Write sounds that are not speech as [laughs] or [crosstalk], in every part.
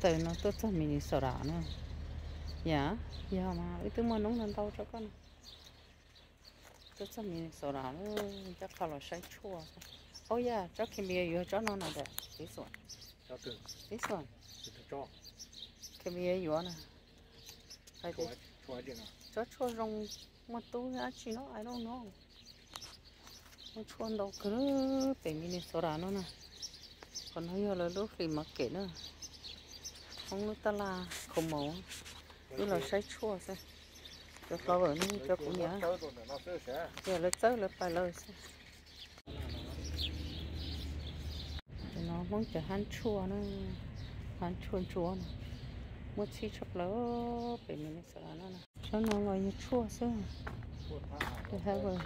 từ nó tốt cho mình sợ rõ nữa. Dạ dạ mà ít tiếng mà nóng lên đâu cho con. Tốt dạ, cho mình sợ rõ nó chắc khó là sai chua oh yeah cho kim bia vừa cho nó nào đấy this one this one kim bia vừa nè. Hay thế cho chua rong mà tôi ăn chỉ nó I don't know. Nó chua đâu cứ để mình sợ rõ nó nè. Còn hơi là lúc thì mặc kệ nữa không nó ta là không mổ đi là sấy chua xe cho có vợ ni cho cũng nhớ giờ lấy tới lấy phải lời xe nó muốn chờ hán chua nó. Hắn chua chua nè mua chi chọc lỡ bị mình sợ nó nè. Cho nó ngồi như chua xe để hai vợ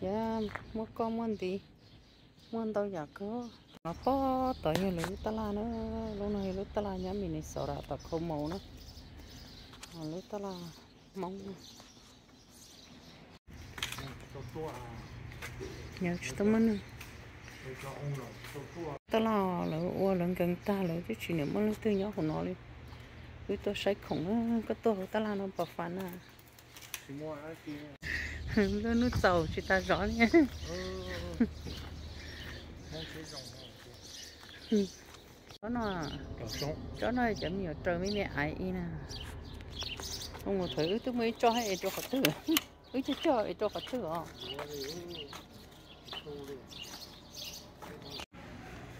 dạ mua con muốn gì? Muốn đâu giả cơ nó có tới như lúc ta là nó lúc này lúc ta là nhà mình sợ ra ta không màu nó lúc ta là mong. Nhớ chúng ta mình ta là là ua lần gần ta là cái chuyện này mới tư nhớ của nó đi. Lúc tôi say khủng cái tôi ta là nó bảo phản à. Lúc nó sầu chúng ta rõ nhé chó nó chó này chấm nhiều? Trời mới mẹ ai nè. Không ngồi thử tôi mới cho hay cho khó thử. [laughs] Ứ cho cho cho khó thử à?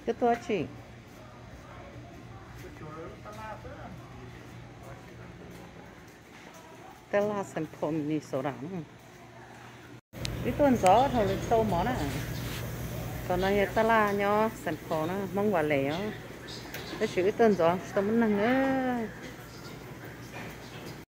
Cái tôi chị. Ta la sản phẩm này sổ đắng cái tuần gió thôi sâu món à? Còn nó ta là nhau sản phẩm nó, mong quả lẻ cái chữ rõ gió sớm năng ấy